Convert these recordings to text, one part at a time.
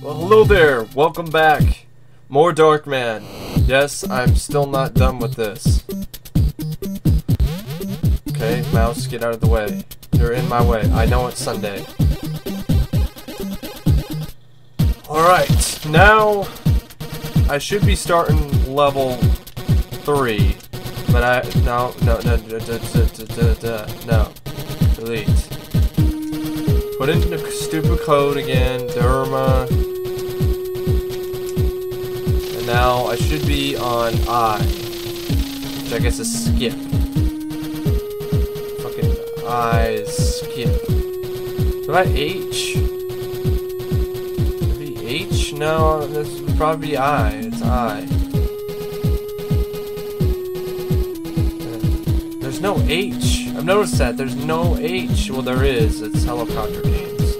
Well, hello there. Welcome back. More Darkman. Yes, I'm still not done with this. Okay, mouse, get out of the way. You're in my way. I know it's Sunday. Alright, now I should be starting level 3. But I no no no no no no no delete. Put in the stupid code again, Derma. And now I should be on I. Which I guess is skip. Fucking I skip. What about H? Maybe H? No, this would probably be I. It's I. no H. I've noticed that. There's no H. Well, there is. It's helicopter games.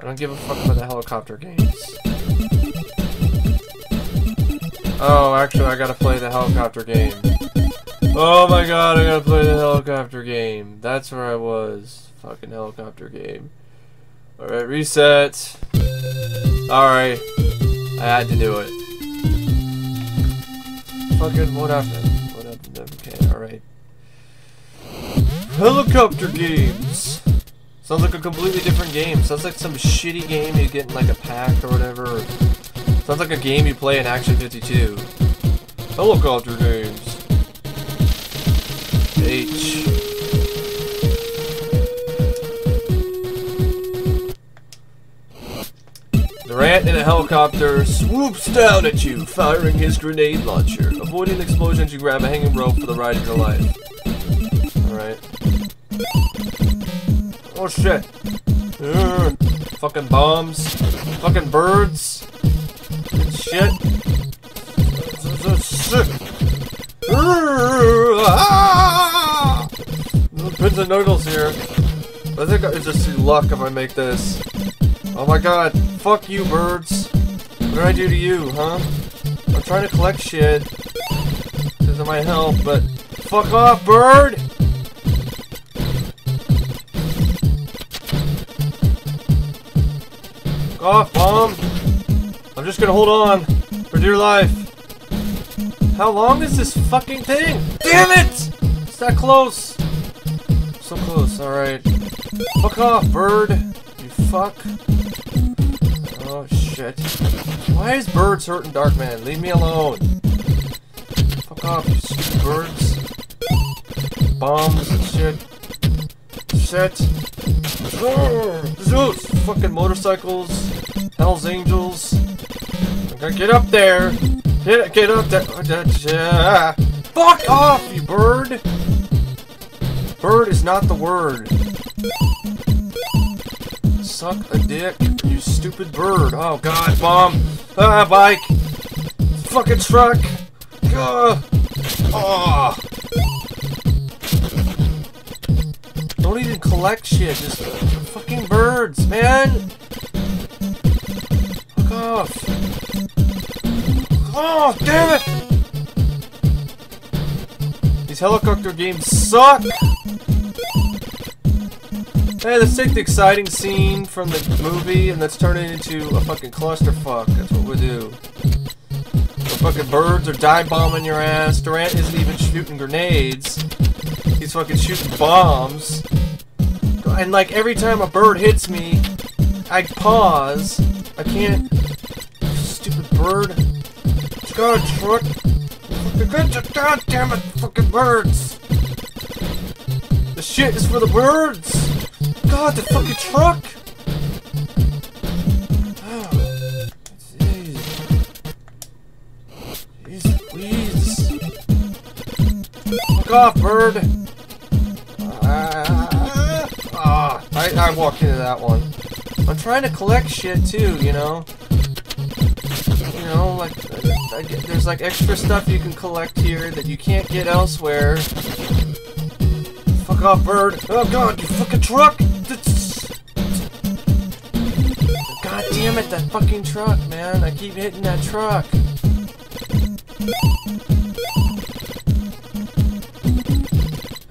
I don't give a fuck about the helicopter games. Oh, actually, I gotta play the helicopter game. Oh my god, I gotta play the helicopter game. That's where I was. Fucking helicopter game. Alright, reset. Alright. I had to do it. Fucking what happened? Alright. Helicopter games! Sounds like a completely different game. Sounds like some shitty game you get in like a pack or whatever. Sounds like a game you play in Action 52. Helicopter games. H. Durant in a helicopter swoops down at you, firing his grenade launcher. Avoiding explosions, you grab a hanging rope for the ride of your life. Alright. Oh shit. Ugh. Fucking bombs. Fucking birds. Shit. Shit. Ah! Pins and noodles here. I think it's just luck if I make this. Oh my god. Fuck you, birds. What did I do to you, huh? I'm trying to collect shit. Because of my health, but... Fuck off, bird! Off, bomb! I'm just gonna hold on. For dear life. How long is this fucking thing? Damn it! It's that close. So close, alright. Fuck off, bird. You fuck. Oh shit. Why is birds hurting Darkman? Leave me alone. Fuck off, you stupid birds. Bombs and shit. Shit. Zeus! Fucking motorcycles. Hell's Angels. Get up there. Get, get up there. Oh, Fuck off, you bird! Bird is not the word. Suck a dick, stupid bird. Oh god, bomb. Ah, bike. Fucking truck. Ugh. Oh. Don't even collect shit, just fucking birds, man. Fuck off. Oh, damn it! These helicopter games suck! Hey, let's take the exciting scene from the movie and let's turn it into a fucking clusterfuck. That's what we do. The fucking birds are dive bombing your ass. Durant isn't even shooting grenades. He's fucking shooting bombs. And like every time a bird hits me, I pause. I can't. Stupid bird. God, truck. God damn it, fucking birds. The shit is for the birds. God, the fucking truck. Oh. Fuck off, bird. Ah, ah, I, I walked into that one. I'm trying to collect shit too, you know? You know, like, I get, there's like extra stuff you can collect here that you can't get elsewhere. Fuck off, bird. Oh god, you fucking truck! God damn it, that fucking truck, man. I keep hitting that truck.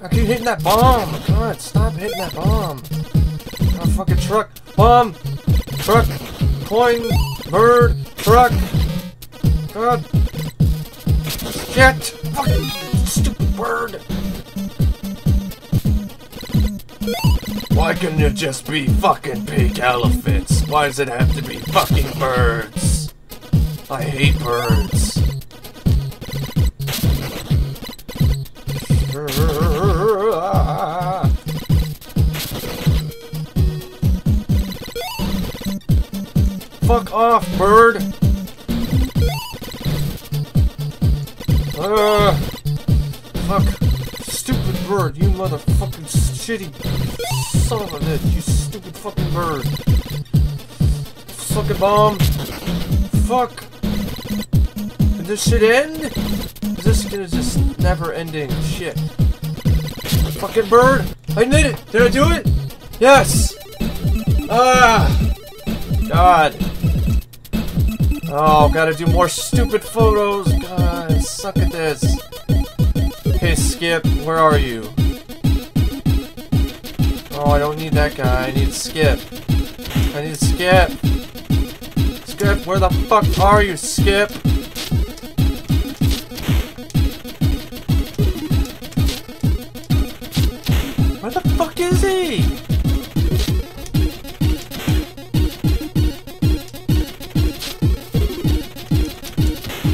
I keep hitting that bomb. God, stop hitting that bomb. Oh, fucking truck. Bomb! truck, coin, bird, truck. God. Shit! Fucking stupid bird! Why couldn't it just be fucking pink elephants? Why does it have to be fucking birds? I hate birds. Fuck off, bird! Uh, fuck. Stupid bird, you motherfucking shitty son of a bitch, you stupid fucking bird. Fucking bomb. Fuck. Did this shit end? Is this gonna just never ending shit? Fucking bird! I did it! Did I do it? Yes! Ah! God. Oh, gotta do more stupid photos. God, suck at this. Okay, Skip, where are you? Oh, I don't need that guy. I need Skip. I need Skip. Skip, where the fuck are you, Skip? Where the fuck is he?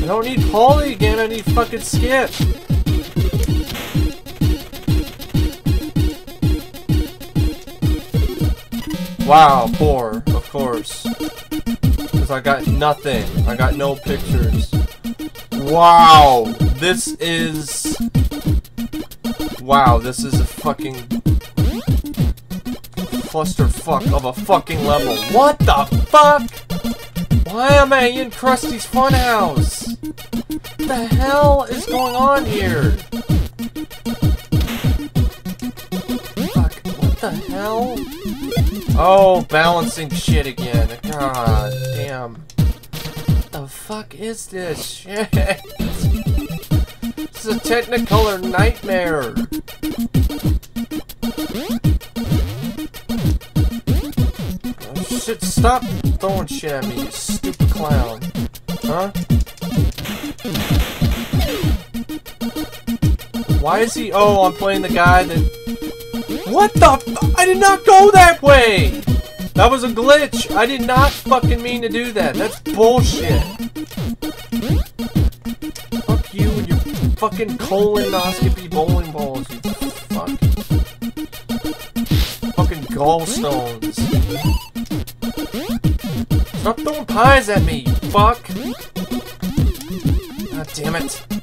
I don't need Pauly again, I need fucking Skip. Wow, poor. I got nothing. I got no pictures. Wow, this is... Wow, this is a fucking... Clusterfuck of a fucking level. What the fuck? Why am I in Krusty's Funhouse? What the hell is going on here? The hell? Oh, balancing shit again. God damn. What the fuck is this shit? This is a Technicolor nightmare. Oh, shit, stop throwing shit at me, you stupid clown. Huh? Why is he- Oh, I'm playing the guy that- What the I did not go that way! That was a glitch! I did not fucking mean to do that. That's bullshit. Fuck you and your fucking colonoscopy bowling balls, you fuck. Fucking gallstones. Stop throwing pies at me, you fuck! God damn it.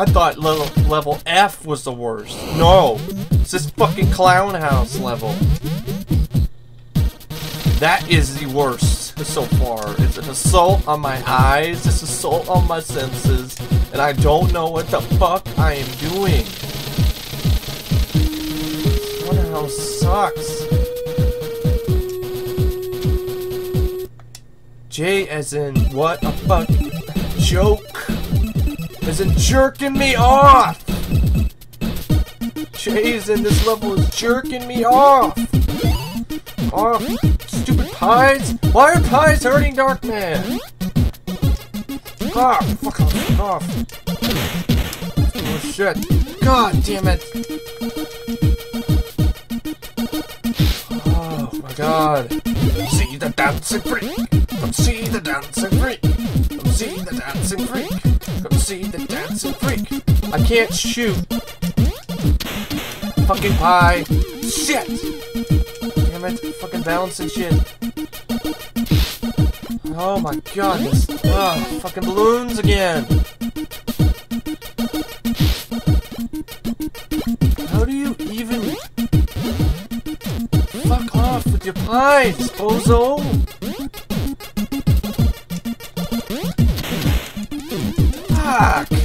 I thought level, level F was the worst. No! It's this fucking clown house level. That is the worst so far. It's an assault on my eyes, it's an assault on my senses, and I don't know what the fuck I am doing. The hell sucks? J as in what a fuck joke in jerking me off. J's in this level is jerking me off. Off, stupid pies. Why are pies hurting Darkman? Ah, fuck off, fuck off. Oh shit. God damn it. Oh my god. See the dancing freak. Come see the dancing freak. Come see the dancing freak. I can't shoot. Fucking pie. Shit. Damn it. Fucking balancing shit. Oh my god. This. Ugh. Fucking balloons again. How do you even... Fuck off with your pies, bozo! Fuck!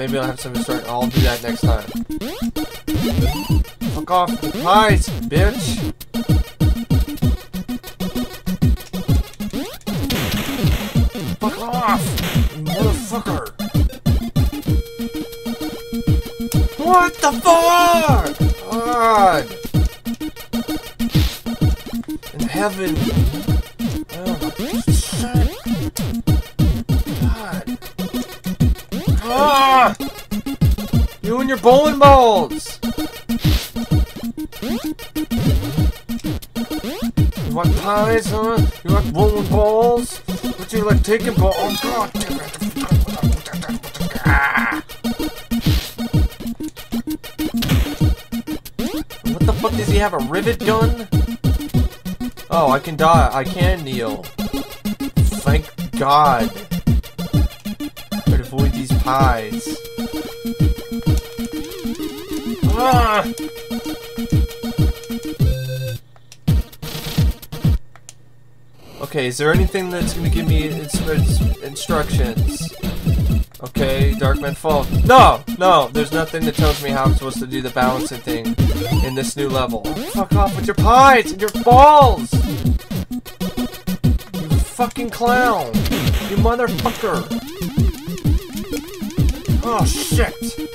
Maybe I'll have something start. I'll do that next time. Fuck off pies, bitch! Fuck off! Motherfucker! What the fuck? God! In heaven! Oh god! What the fuck does he have? A rivet gun? Oh, I can die. I can kneel. Thank God. But avoid these pies. Ah! Okay, is there anything that's gonna give me ins ins instructions? Okay, Darkman Fall. No! No! There's nothing that tells me how I'm supposed to do the balancing thing in this new level. Fuck off with your pies and your balls! You fucking clown! You motherfucker! Oh, shit!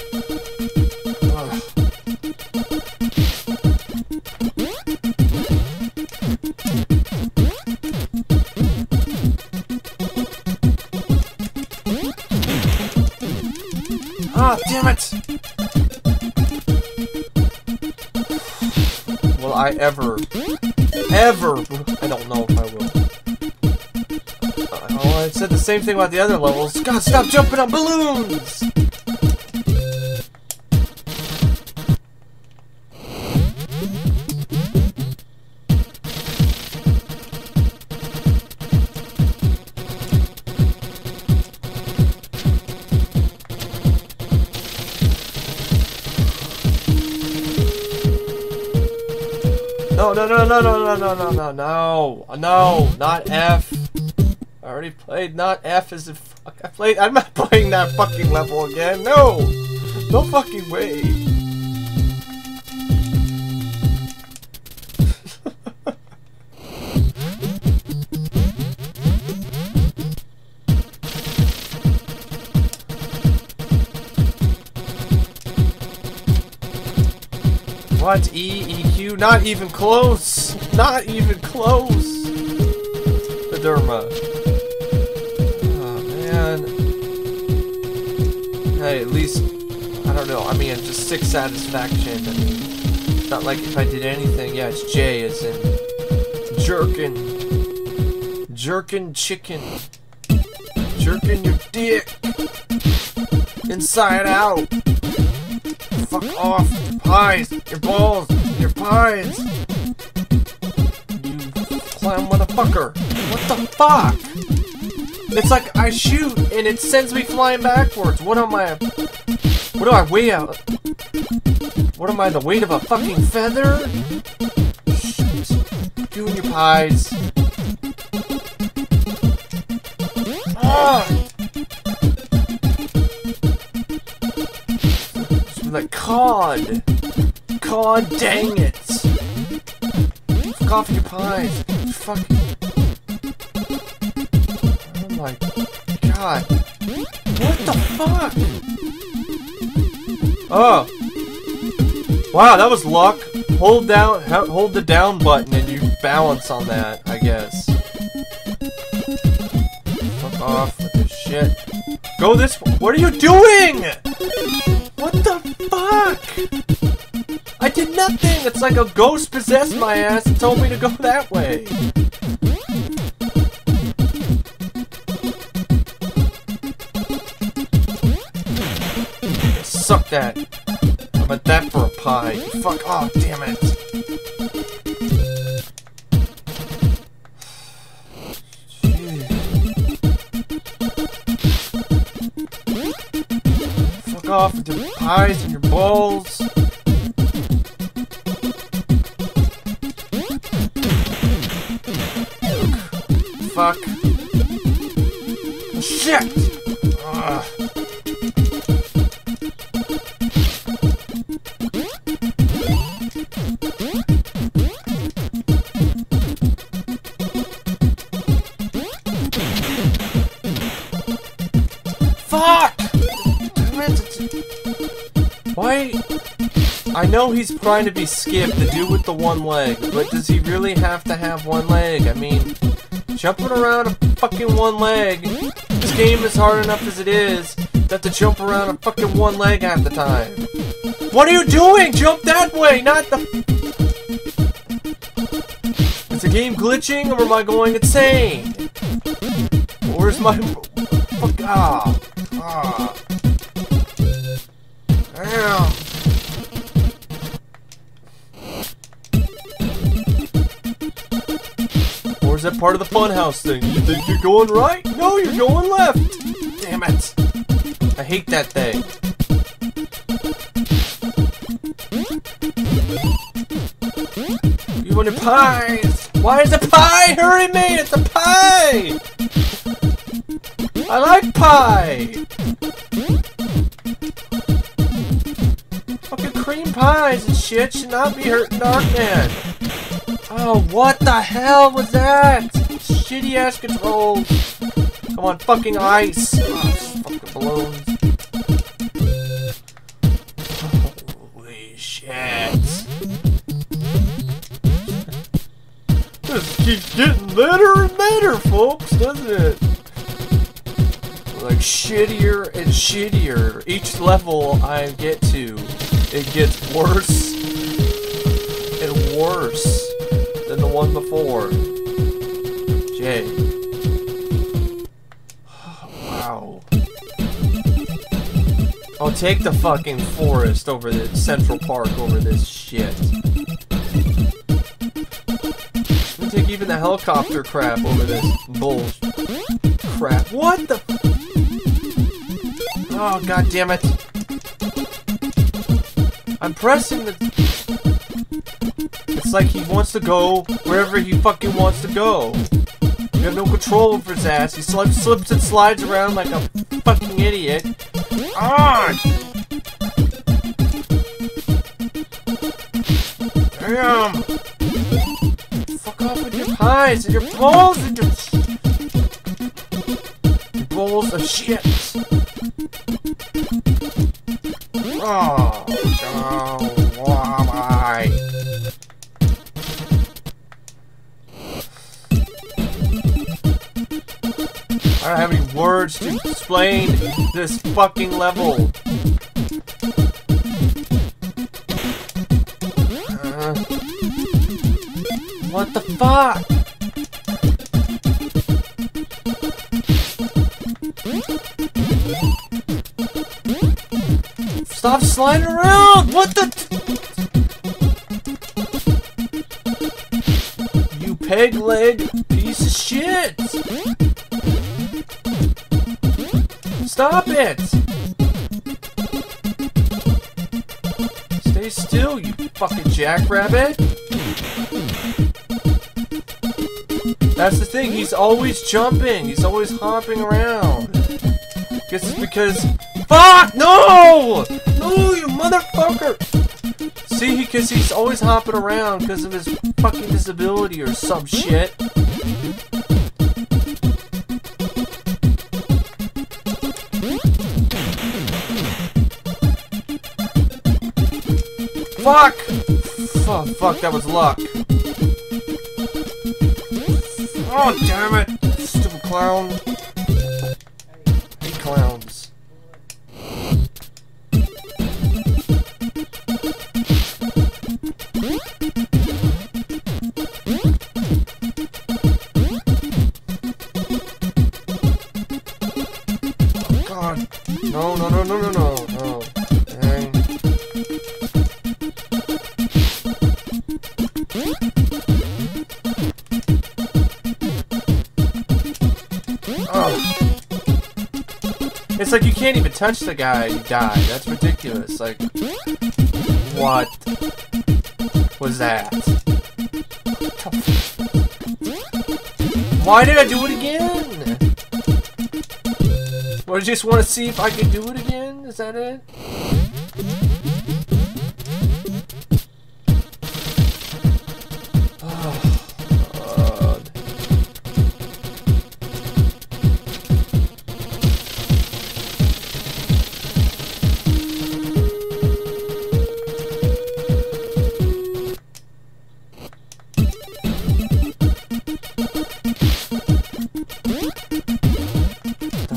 Damn it! Will I ever, ever, I don't know if I will. Uh, oh, I said the same thing about the other levels. God, stop jumping on balloons! No, no, no, no, no, no, no, no, no, no, no, not F. I already played not F as if fuck. I played. I'm not playing that fucking level again. No, no fucking way. What? E, E, Not even close! Not even close! The Derma. Oh, man. Hey, at least, I don't know, I mean, just sick satisfaction. It's not like if I did anything. Yeah, it's J as in jerkin. Jerkin chicken. Jerkin your dick. Inside out. Fuck off. Pies. Your balls. Your pies. You clown motherfucker. What the fuck? It's like I shoot and it sends me flying backwards. What am I? What do I weigh out? What am I, the weight of a fucking feather? Shit. And your pies. Ah! like cod. Cod, dang it. Fuck off your pies. Fuck. Oh my god. What the fuck? Oh. Wow, that was luck. Hold down, hold the down button and you balance on that, I guess. Fuck off with this shit. Go this What are you doing? What the fuck? Did nothing! It's like a ghost possessed my ass and told me to go that way. Suck that. I meant that for a pie. Fuck off, damn it. Fuck off with your pies and your balls. fuck? Shit! Ugh. Fuck! Why? I know he's trying to be skipped, the dude with the one leg, but does he really have to have one leg? I mean jumping around a fucking one leg, this game is hard enough as it is, that to jump around a fucking one leg half the time. What are you doing? Jump that way, not the... Is the game glitching, or am I going insane? Where's my... Fuck, ah. Ah. Damn. That part of the funhouse thing? You think you're going right? No, you're going left! Damn it! I hate that thing. You want a pies? Why is a pie hurting me? It's a pie! I like pie! Fucking cream pies and shit should not be hurting Darkman. Oh, what the hell was that? Shitty ass control. Come on, fucking ice. Oh, fucking balloons. Holy shit. This keeps getting better and better, folks, doesn't it? Like, shittier and shittier. Each level I get to, it gets worse and worse one before. Jay. wow. I'll take the fucking forest over the Central Park over this shit. I'll take even the helicopter crap over this bull crap. What the? Oh god damn it! I'm pressing the. It's like he wants to go wherever he fucking wants to go. You have no control over his ass. He slips, slips and slides around like a fucking idiot. Ah! Damn! Fuck off with your pies and your balls and your, your bowls of shit. Oh, words to explain this fucking level. Uh, what the fuck? Stop sliding around! What the? you peg leg Stop it! Stay still, you fucking jackrabbit! That's the thing, he's always jumping, he's always hopping around. Guess it's because... Fuck! No! No, you motherfucker! See, because he's always hopping around because of his fucking disability or some shit. Fuck! Oh, fuck, that was luck. Oh, damn it! Stupid clown. Like you can't even touch the guy, you die. That's ridiculous. Like, what was that? Why did I do it again? I just want to see if I can do it again? Is that it?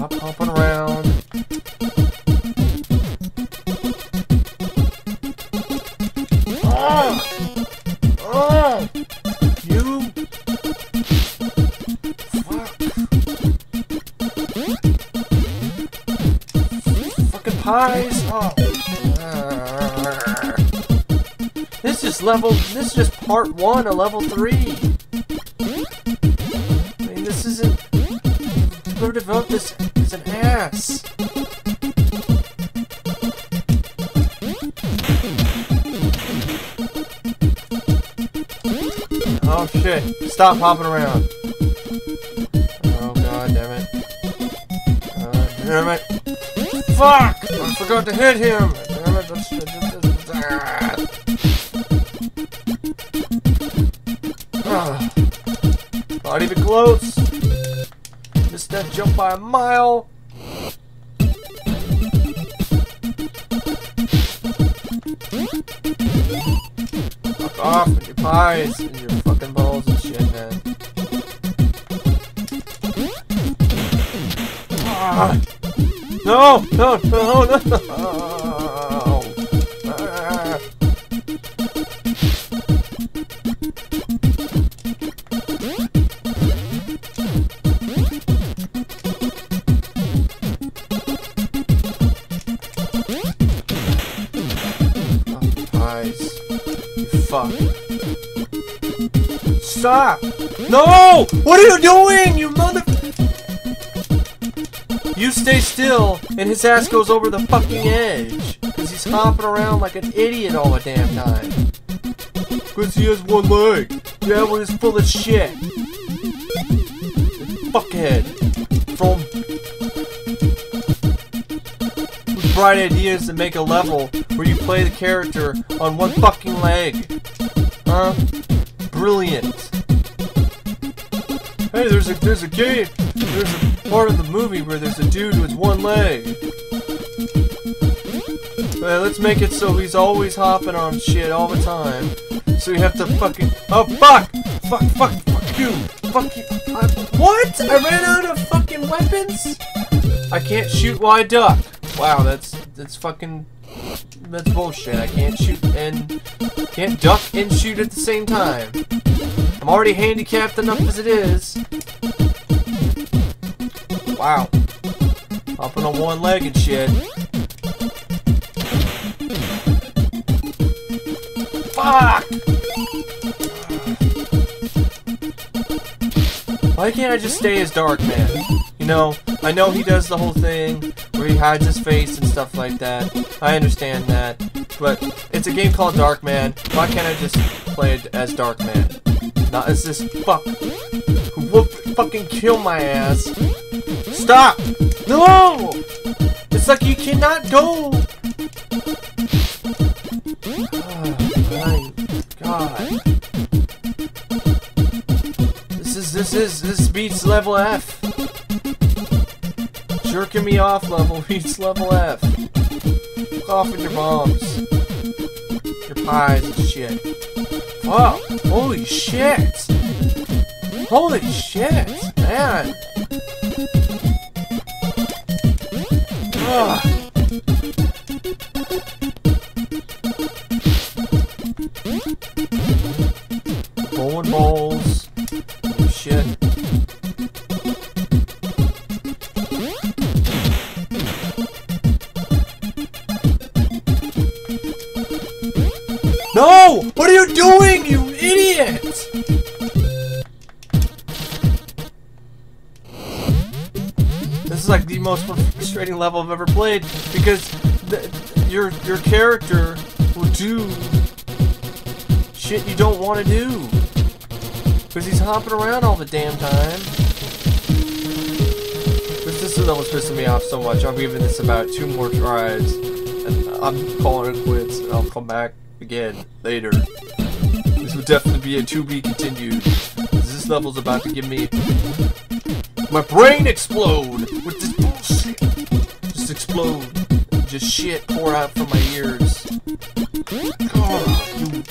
hop, hopping around. Oh! Oh! You... Fucking pies! Oh. This is level... This is just part one of level three. Ass. Oh shit. Stop hopping around. Oh god damn it. God damn it. Fuck! I forgot to hit him! Damn it. That's, ah. Not even close. Missed that jump by a mile. Your and your fucking balls and shit, man. Ah. No, no, no, no, Stop! No! What are you doing, you mother... You stay still, and his ass goes over the fucking edge. Because he's hopping around like an idiot all the damn time. Because he has one leg. That one is full of shit. Fuckhead. From... With bright ideas to make a level where you play the character on one fucking leg. Huh? Brilliant. Hey, there's a there's a game. There's a part of the movie where there's a dude with one leg. Well, let's make it so he's always hopping on shit all the time. So you have to fucking oh fuck, fuck, fuck, fuck you, fuck you. I, what? I ran out of fucking weapons. I can't shoot while I duck. Wow, that's that's fucking that's bullshit. I can't shoot and can't duck and shoot at the same time. I'm already handicapped enough as it is. Wow. Hopping on one leg and shit. Fuck! Why can't I just stay as Dark Man? You know, I know he does the whole thing where he hides his face and stuff like that. I understand that. But it's a game called Dark Man. Why can't I just play it as Dark Man? Not as this fuck who will fucking kill my ass. Stop! No! It's like you cannot go! Oh my god. This is, this is, this beats level F. Jerking me off level beats level F. Fuck off with your bombs. Your pies and shit. Wow, holy shit! Holy shit, man! Ugh. Frustrating level I've ever played because the, your your character will do shit you don't want to do because he's hopping around all the damn time. This, is what's pissing me off so much. I'm giving this about two more tries, and I'm calling it quits. And I'll come back again later. This would definitely be a to be continued. This level's about to give me my brain explode with this bullshit. Explode. Just shit pour out from my ears. God, you.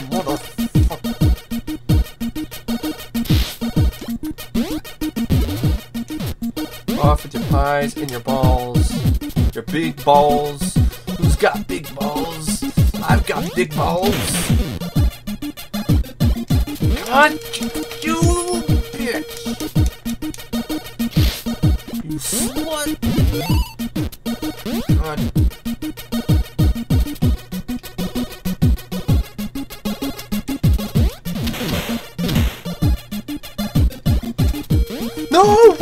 Off with your pies and your balls. Your big balls. Who's got big balls? I've got big balls. God, you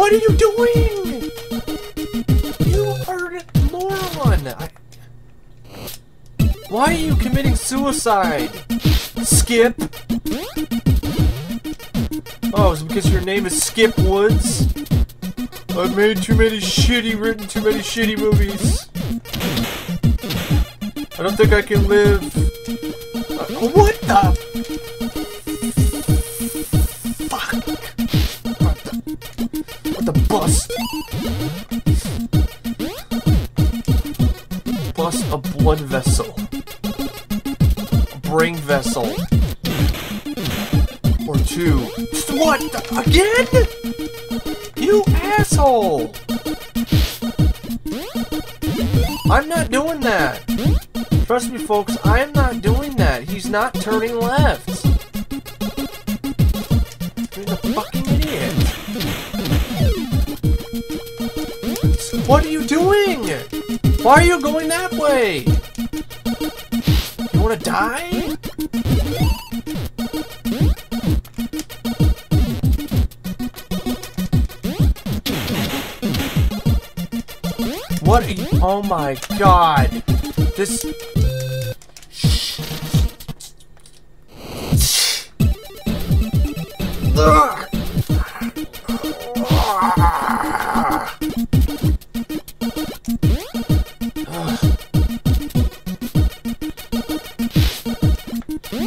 What are you doing? You are a moron! I... Why are you committing suicide? Skip? Oh, is it because your name is Skip Woods? I've made too many shitty, written too many shitty movies. I don't think I can live. Uh, what the? Bust? Bust a blood vessel. A brain vessel. Or two. What? Again? You asshole! I'm not doing that. Trust me, folks, I am not doing that. He's not turning left. He's a fucking idiot. What are you doing? Why are you going that way? You wanna die? What? Oh my god. This. Oh.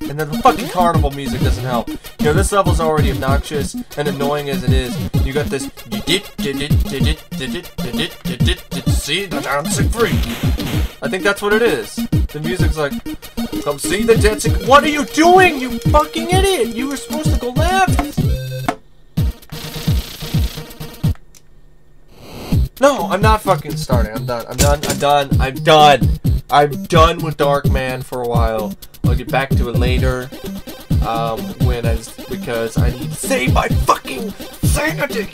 And then the fucking carnival music doesn't help. You know, this level's already obnoxious and annoying as it is. You got this. See the dancing freak. I think that's what it is. The music's like, come see the dancing. What are you doing, you fucking idiot? You were supposed to go left. No, I'm not fucking starting. I'm done. I'm done. I'm done. I'm done. I'm done with Dark Man for a while. I'll get back to it later. Um, when I because I need to save my fucking sanity.